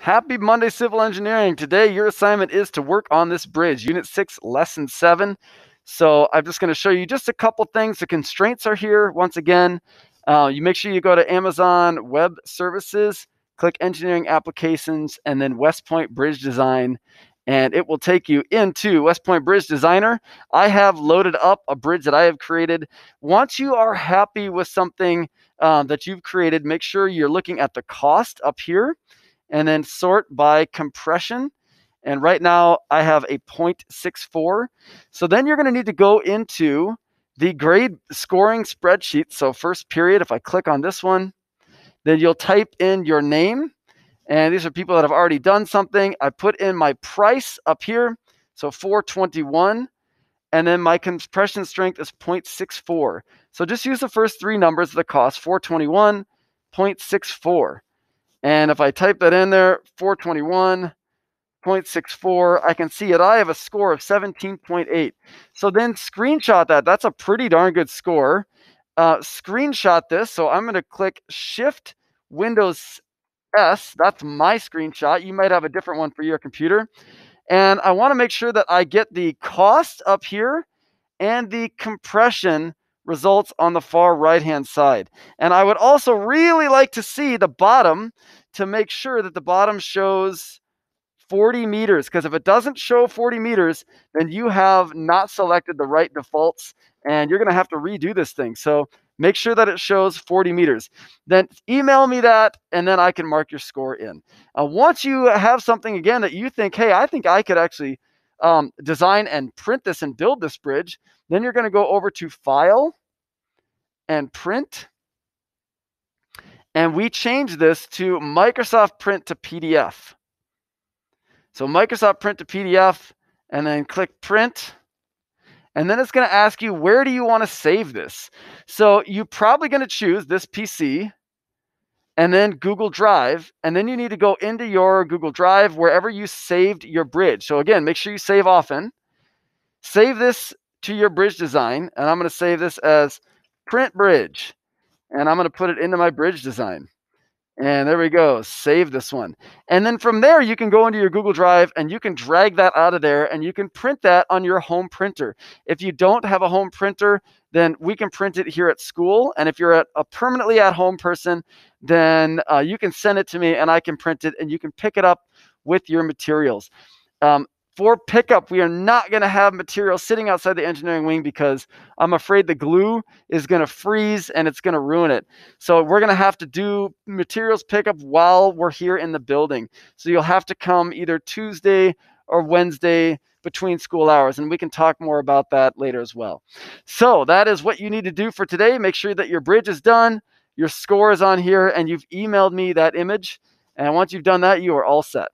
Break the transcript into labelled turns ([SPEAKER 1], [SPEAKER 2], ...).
[SPEAKER 1] Happy Monday, Civil Engineering. Today, your assignment is to work on this bridge, Unit 6, Lesson 7. So I'm just going to show you just a couple things. The constraints are here. Once again, uh, you make sure you go to Amazon Web Services, click Engineering Applications, and then West Point Bridge Design, and it will take you into West Point Bridge Designer. I have loaded up a bridge that I have created. Once you are happy with something um, that you've created, make sure you're looking at the cost up here and then sort by compression. And right now I have a 0.64. So then you're going to need to go into the grade scoring spreadsheet. So first period, if I click on this one, then you'll type in your name. And these are people that have already done something. I put in my price up here. So 421. And then my compression strength is 0.64. So just use the first three numbers of the cost 421, 0.64. And if I type that in there, 421.64, I can see it. I have a score of 17.8. So then screenshot that. That's a pretty darn good score. Uh, screenshot this. So I'm going to click Shift Windows S. That's my screenshot. You might have a different one for your computer. And I want to make sure that I get the cost up here and the compression results on the far right hand side. And I would also really like to see the bottom to make sure that the bottom shows 40 meters because if it doesn't show 40 meters, then you have not selected the right defaults and you're going to have to redo this thing. So make sure that it shows 40 meters. Then email me that and then I can mark your score in. Uh, once you have something again that you think, hey, I think I could actually um, design and print this and build this bridge, then you're going to go over to File and Print. And we change this to Microsoft Print to PDF. So Microsoft Print to PDF, and then click Print. And then it's going to ask you, where do you want to save this? So you're probably going to choose this PC and then Google Drive. And then you need to go into your Google Drive wherever you saved your bridge. So again, make sure you save often. Save this to your bridge design. And I'm going to save this as print bridge. And I'm going to put it into my bridge design. And there we go. Save this one. And then from there, you can go into your Google Drive and you can drag that out of there and you can print that on your home printer. If you don't have a home printer, then we can print it here at school. And if you're at a permanently at home person, then uh, you can send it to me and I can print it and you can pick it up with your materials. Um, for pickup, we are not going to have material sitting outside the engineering wing because I'm afraid the glue is going to freeze and it's going to ruin it. So we're going to have to do materials pickup while we're here in the building. So you'll have to come either Tuesday or Wednesday between school hours, and we can talk more about that later as well. So that is what you need to do for today. Make sure that your bridge is done, your score is on here, and you've emailed me that image. And once you've done that, you are all set.